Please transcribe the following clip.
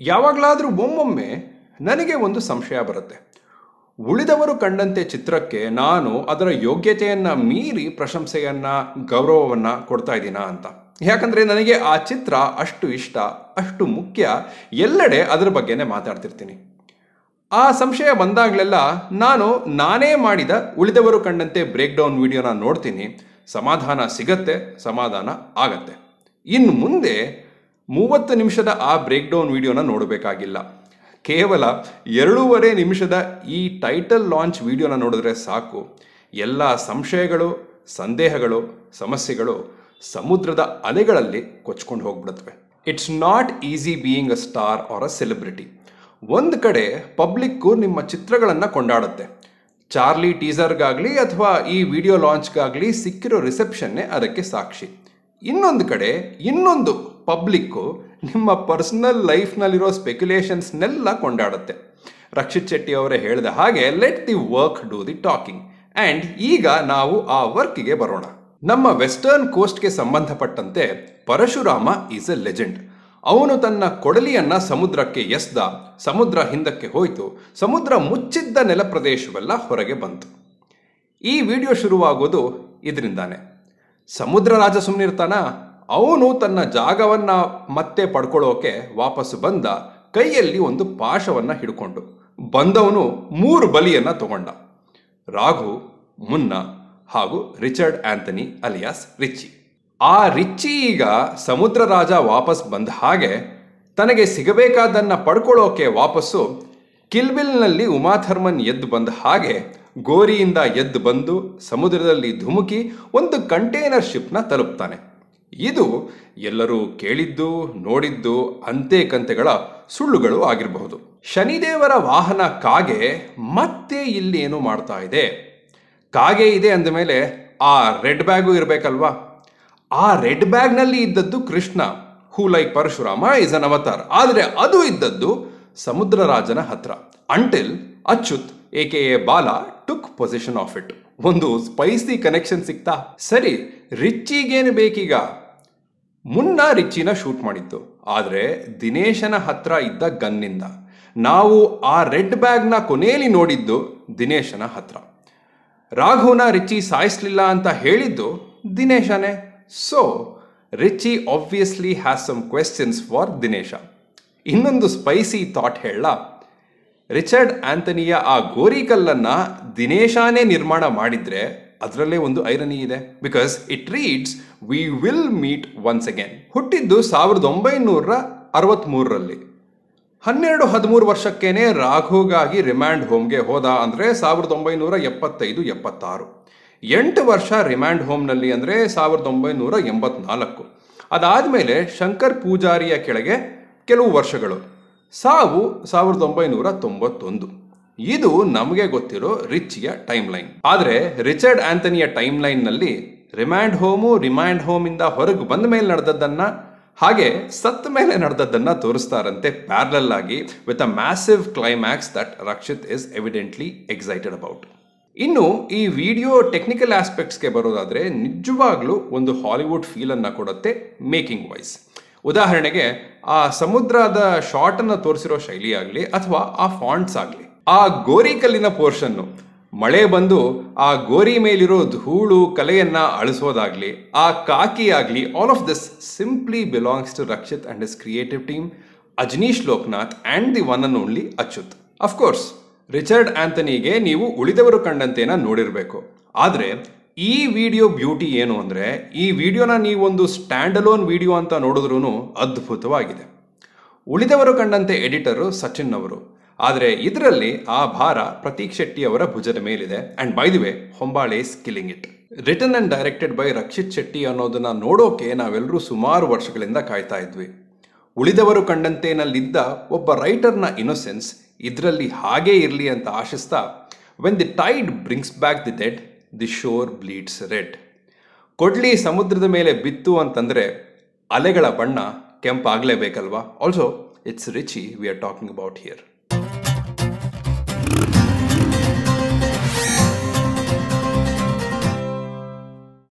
ಯಾವಾಗಲಾದರೂ ಒಮ್ಮೊಮ್ಮೆ ನನಗೆ ಒಂದು ಸಂಶಯ ಬರುತ್ತೆ. ಉಳಿದವರು ಕಂಡಂತೆ ಚಿತ್ರಕ್ಕೆ ನಾನು ಅದರ ಯೋಗ್ಯತೆಯನ್ನು ಮೀರಿ ಪ್ರಶಂಸೆಯನ್ನು, ಗೌರವವನ್ನು ಕೊಡ್ತಾ ಇದ್ದೀನಾ ಅಂತ. ಯಾಕಂದರೆ ನನಗೆ ಆ ಚಿತ್ರ ಅಷ್ಟು ಇಷ್ಟ, ಅಷ್ಟು ಮುಖ್ಯ, ಎಲ್ಲೆಡೆ ಅದರ ಬಗ್ಗೆನೇ ಮಾತಾಡ್ತಿರ್ತೀನಿ. ಆ ಸಂಶಯ ಬಂದಾಗಲೆಲ್ಲ ನಾನು ನಾನೇ ಮಾಡಿದ ಉಳಿದವರು ಕಂಡಂತೆ ಬ್ರೇಕ್ ಡೌನ್ ವಿಡಿಯೋನ ನೋಡ್ತೀನಿ. ಸಮಾಧಾನ ಸಿಗತ್ತೆ, ಸಮಾಧಾನ ಆಗತ್ತೆ. ಇನ್ನು ಮುಂದೆ ಮೂವತ್ತು ನಿಮಿಷದ ಆ ಬ್ರೇಕ್ ಡೌನ್ ವಿಡಿಯೋನ ನೋಡಬೇಕಾಗಿಲ್ಲ. ಕೇವಲ ಎರಡೂವರೆ ನಿಮಿಷದ ಈ ಟೈಟಲ್ ಲಾಂಚ್ ವಿಡಿಯೋನ ನೋಡಿದ್ರೆ ಸಾಕು. ಎಲ್ಲ ಸಂಶಯಗಳು, ಸಂದೇಹಗಳು, ಸಮಸ್ಯೆಗಳು ಸಮುದ್ರದ ಅಲೆಗಳಲ್ಲಿ ಕೊಚ್ಕೊಂಡು ಹೋಗ್ಬಿಡುತ್ತವೆ it's not easy being a star or a celebrity ಒಂದು ಕಡೆ ಪಬ್ಲಿಕ್ಕು ನಿಮ್ಮ ಚಿತ್ರಗಳನ್ನು ಕೊಂಡಾಡುತ್ತೆ. ಚಾರ್ಲಿ ಟೀಸರ್ಗಾಗಲಿ ಅಥವಾ ಈ ವಿಡಿಯೋ ಲಾಂಚ್ಗಾಗಲಿ ಸಿಕ್ಕಿರೋ ರಿಸೆಪ್ಷನ್ನೇ ಅದಕ್ಕೆ ಸಾಕ್ಷಿ. ಇನ್ನೊಂದು ಕಡೆ ಇನ್ನೊಂದು ಪಬ್ಲಿಕ್ಕು ನಿಮ್ಮ ಪರ್ಸನಲ್ ಲೈಫ್ನಲ್ಲಿರೋ ಸ್ಪೆಕ್ಯುಲೇಷನ್ಸ್ನೆಲ್ಲ ಕೊಂಡಾಡುತ್ತೆ. ರಕ್ಷಿತ್ ಶೆಟ್ಟಿ ಅವರೇ ಹೇಳಿದ ಹಾಗೆ let the work do the talking and ಈಗ ನಾವು ಆ ವರ್ಕಿಗೆ ಬರೋಣ. ನಮ್ಮ ವೆಸ್ಟರ್ನ್ ಕೋಸ್ಟ್ಗೆ ಸಂಬಂಧಪಟ್ಟಂತೆ ಪರಶುರಾಮ ಈಸ್ ಎ ಲೆಜೆಂಡ್ ಅವನು ತನ್ನ ಕೊಡಲಿಯನ್ನ ಸಮುದ್ರಕ್ಕೆ ಎಸ್ದ, ಸಮುದ್ರ ಹಿಂದಕ್ಕೆ ಹೋಯಿತು, ಸಮುದ್ರ ಮುಚ್ಚಿದ್ದ ನೆಲ ಪ್ರದೇಶವೆಲ್ಲ ಹೊರಗೆ ಬಂತು. ಈ ವಿಡಿಯೋ ಶುರುವಾಗೋದು ಇದರಿಂದಾನೆ. ಸಮುದ್ರ ರಾಜ ಸುಮ್ಮನಿರ್ತಾನ ಅವನು ತನ್ನ ಜಾಗವನ್ನ ಮತ್ತೆ ಪಡ್ಕೊಳ್ಳೋಕೆ ವಾಪಸ್ಸು ಬಂದ ಕೈಯಲ್ಲಿ ಒಂದು ಪಾಶವನ್ನ ಹಿಡ್ಕೊಂಡು. ಬಂದವನು ಮೂರು ಬಲಿಯನ್ನ ತಗೊಂಡ. ರಾಘು, ಮುನ್ನ ಹಾಗೂ ರಿಚರ್ಡ್ ಆಂಥನಿ ಅಲಿಯಾಸ್ ರಿಚಿ. ಆ ರಿಚ್ಚಿ ಈಗ ಸಮುದ್ರ ರಾಜ ವಾಪಸ್ ಬಂದ ಹಾಗೆ ತನಗೆ ಸಿಗಬೇಕಾದನ್ನ ಪಡ್ಕೊಳ್ಳೋಕೆ ವಾಪಸ್ಸು ಕಿಲ್ಬಿಲ್ನಲ್ಲಿ ಉಮಾಥರ್ಮನ್ ಎದ್ದು ಬಂದ ಹಾಗೆ ಗೋರಿಯಿಂದ ಎದ್ದು ಬಂದು ಸಮುದ್ರದಲ್ಲಿ ಧುಮುಕಿ ಒಂದು ಕಂಟೈನರ್ ಶಿಪ್ನ ತಲುಪ್ತಾನೆ. ಇದು ಎಲ್ಲರೂ ಕೇಳಿದ್ದು, ನೋಡಿದ್ದು ಅಂತೆ ಕಂತೆಗಳ ಸುಳ್ಳುಗಳು ಆಗಿರಬಹುದು. ಶನಿದೇವರ ವಾಹನ ಕಾಗೆ ಮತ್ತೆ ಇಲ್ಲಿ ಏನು ಮಾಡ್ತಾ ಇದೆ. ಕಾಗೆ ಇದೆ ಅಂದ ಮೇಲೆ ಆ ರೆಡ್ ಬ್ಯಾಗು ಇರಬೇಕಲ್ವಾ? ಆ ರೆಡ್ ಬ್ಯಾಗ್ನಲ್ಲಿ ಇದ್ದದ್ದು Krishna. Who like Parashurama is an avatar ಆದರೆ ಅದು ಇದ್ದದ್ದು ಸಮುದ್ರ ರಾಜನ ಹತ್ರ. ಅಂಟಿಲ್ ಅಚ್ಯುತ್ ಎ ಬಾಲ ಟುಕ್ ಪೊಸಿಷನ್ ಆಫ್ ಇಟ್ ಒಂದು ಸ್ಪೈಸಿ ಕನೆಕ್ಷನ್ ಸಿಗ್ತಾ ಸರಿ, ರಿಚ್ಚಿಗೇನು ಬೇಕೀಗ? ಮುನ್ನ ರಿಚ್ಚಿನ ಶೂಟ್ ಮಾಡಿತ್ತು. ಆದರೆ ದಿನೇಶನ ಹತ್ರ ಇದ್ದ ಗನ್ನಿಂದ. ನಾವು ಆ ರೆಡ್ ಬ್ಯಾಗ್ನ ಕೊನೆಯಲ್ಲಿ ನೋಡಿದ್ದು ದಿನೇಶನ ಹತ್ರ. ರಾಘುನ ರಿಚಿ ಸಾಯಿಸ್ಲಿಲ್ಲ ಅಂತ ಹೇಳಿದ್ದು ದಿನೇಶನೇ. So Richie obviously has some questions for Dinesha. ಇನ್ನೊಂದು ಸ್ಪೈಸಿ ಥಾಟ್ ಹೇಳ. ರಿಚರ್ಡ್ ಆಂಥನಿಯ ಆ ಗೋರಿಕಲ್ಲನ್ನ ದಿನೇಶಾನೇ ನಿರ್ಮಾಣ ಮಾಡಿದ್ರೆ ಅದರಲ್ಲೇ ಒಂದು ಐರನಿ ಇದೆ. Because it reads we will meet once again ಹುಟ್ಟಿದ್ದು ಸಾವಿರದ ಒಂಬೈನೂರ ಅರವತ್ತ್ಮೂರರಲ್ಲಿ ಹನ್ನೆರಡು, ಹದಿಮೂರು ವರ್ಷಕ್ಕೇನೆ ರಾಘುಗಾಗಿ ರಿಮ್ಯಾಂಡ್ ಹೋಮ್ಗೆ ಹೋದ ಅಂದರೆ ಸಾವಿರದ ಒಂಬೈನೂರ ಎಪ್ಪತ್ತೈದು, ಎಪ್ಪತ್ತಾರು. ಎಂಟು ವರ್ಷ ರಿಮ್ಯಾಂಡ್ ಹೋಮ್ನಲ್ಲಿ ಅಂದರೆ ಸಾವಿರದ ಒಂಬೈನೂರ ಎಂಬತ್ನಾಲ್ಕು. ಅದಾದಮೇಲೆ ಶಂಕರ್ ಪೂಜಾರಿಯ ಕೆಳಗೆ ಕೆಲವು ವರ್ಷಗಳು. ಸಾವು ಸಾವಿರದ ಒಂಬೈನೂರ ತೊಂಬತ್ತೊಂದು. ಇದು ನಮಗೆ ಗೊತ್ತಿರೋ ರಿಚ್ಚಿಯ ಟೈಮ್ ಲೈನ್ ಆದರೆ ರಿಚರ್ಡ್ ಆಂಥನಿಯ ಟೈಮ್ ಲೈನ್ನಲ್ಲಿ ರಿಮ್ಯಾಂಡ್ ಹೋಮು, ರಿಮ್ಯಾಂಡ್ ಹೋಮಿಂದ ಹೊರಗೆ ಬಂದ ಮೇಲೆ ನಡೆದದ್ದನ್ನ, ಹಾಗೆ ಸತ್ತ ಮೇಲೆ ನಡೆದದ್ದನ್ನ ತೋರಿಸ್ತಾರಂತೆ ಪ್ಯಾರಲಲ್ ಆಗಿ with a massive climax that Rakshit is evidently excited about ಇನ್ನು ಈ ವಿಡಿಯೋ ಟೆಕ್ನಿಕಲ್ ಆಸ್ಪೆಕ್ಟ್ಸ್ಗೆ ಬರೋದಾದ್ರೆ ನಿಜವಾಗ್ಲೂ ಒಂದು ಹಾಲಿವುಡ್ ಫೀಲನ್ನು ಕೊಡುತ್ತೆ ಮೇಕಿಂಗ್ ವೈಸ್ ಉದಾಹರಣೆಗೆ, ಆ ಸಮುದ್ರದ ಶಾರ್ಟನ್ನು ತೋರಿಸಿರೋ ಶೈಲಿ ಅಥವಾ ಆ ಫಾಂಟ್ಸ್ ಆಗಲಿ, ಆ ಗೋರಿಕಲ್ಲಿನ ಪೋರ್ಷನ್ನು ಮಳೆ ಬಂದು ಆ ಗೋರಿ ಮೇಲಿರೋ ಧೂಳು ಕಲೆಯನ್ನ ಅಳಿಸೋದಾಗ್ಲಿ, ಆ ಕಾಕಿ ಆಗಲಿ all of this simply belongs to Rakshit and his creative team Ajaneesh Loknath and the one and only Achyut of course Richard ಆಂಥನಿಗೆ ನೀವು ಉಳಿದವರು ಕಂಡಂತೆನ ನೋಡಿರಬೇಕು. ಆದರೆ, ಈ ವಿಡಿಯೋ ಬ್ಯೂಟಿ ಏನು ಅಂದರೆ, ಈ ವಿಡಿಯೋನ ನೀವೊಂದು ಸ್ಟ್ಯಾಂಡ್ ಅಲೋನ್ ವಿಡಿಯೋ ಅಂತ ನೋಡಿದ್ರೂ ಅದ್ಭುತವಾಗಿದೆ. ಉಳಿದವರು ಕಂಡಂತೆ ಎಡಿಟರು ಸಚಿನ್ ಅವರು ಆದರೆ ಇದರಲ್ಲಿ ಆ ಭಾರ ಪ್ರತೀಕ್ ಶೆಟ್ಟಿ ಅವರ ಭುಜದ ಮೇಲಿದೆ. And by the way Hombale skilling it return and directed by Rakshit Shetty ಅನ್ನೋದನ್ನ ನೋಡೋಕೆ ನಾವೆಲ್ಲರೂ ಸುಮಾರು ವರ್ಷಗಳಿಂದ ಕಾಯ್ತಾ ಇದ್ವಿ. ಉಳಿದವರು ಕಂಡಂತೆನಲ್ಲಿದ್ದ ಒಬ್ಬ ರೈಟರ್ನ ಇನ್ನೊಸೆನ್ಸ್ ಇದರಲ್ಲಿ ಹಾಗೇ ಇರಲಿ ಅಂತ ಆಶಿಸ್ತಾ when the tide brings back the dead the shore bleeds red ಕೊಡ್ಲಿ ಸಮುದ್ರದ ಮೇಲೆ ಬಿತ್ತು ಅಂತಂದರೆ ಅಲೆಗಳ ಬಣ್ಣ ಕೆಂಪಾಗಲೇಬೇಕಲ್ವಾ? Also it's Richie we are talking about here Thank you.